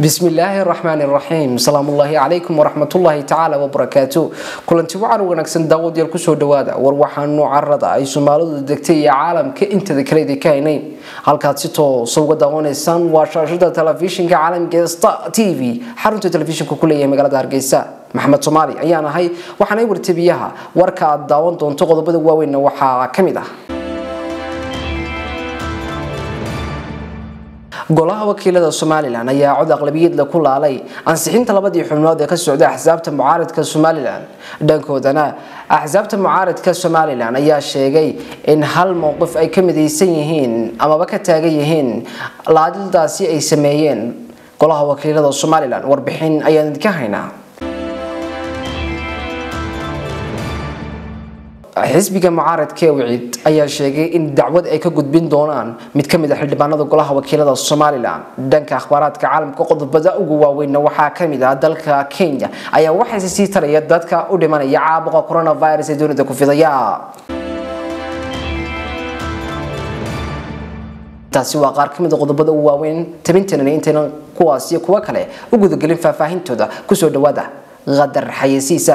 بسم الله الرحمن الرحيم سلام الله عليكم ورحمة الله تعالى وبركاته كلنتي وعر ونكسن داود يلكو سو دوادا وروحان عرض اي سومالو دغتي عالم كا انت ذكريدي كاينين halkaad si toos uga daawanaysaan waa shaashada telefishinka caalamka Star TV xarunta telefishinku ku leeyahay magaalada Hargeysa maxamed Soomaali ayaan ahay waxaan ay wartabiyaha warka aad daawan doonto qodobada waaweyn waxaa kamid ah golaha wakiilada somalilan ayaa cod aqlabiyadla ku laalay ansixinta labadii xubnood ee ka socda axsaabta mucaaradka somalilan. Dhankoodana axsaabta mucaaradka somalilan ayaa sheegay in hal mowqif ay ka midaysan yihiin amaba ka taagan yihiin laadildaasi ay sameeyeen. Golaha wakiilada somalilan warbixin ayaan idinka haynaa xisbiga mucaaradka ee wiciid ayaa sheegay in dacwad ay ka gudbin doonaan mid ka mid a xildhibaanada golaha wakiilada somalilan dhanka akhbaaraadka caalamka qodobada ugu waaweynna waxaa ka mid ah dalka kenya ayaa waxaase sii taraya dadka u dhimanaya caabuqa coronavirus ee dunida ku fidaya. Taasi waa qaar ka mid a qodobada ugu waaweyn tabinteena intaynan kuwaas iyo kuwo kale u gudagelin faahfaahintooda ku soo dhawaada qadar xayeysiisa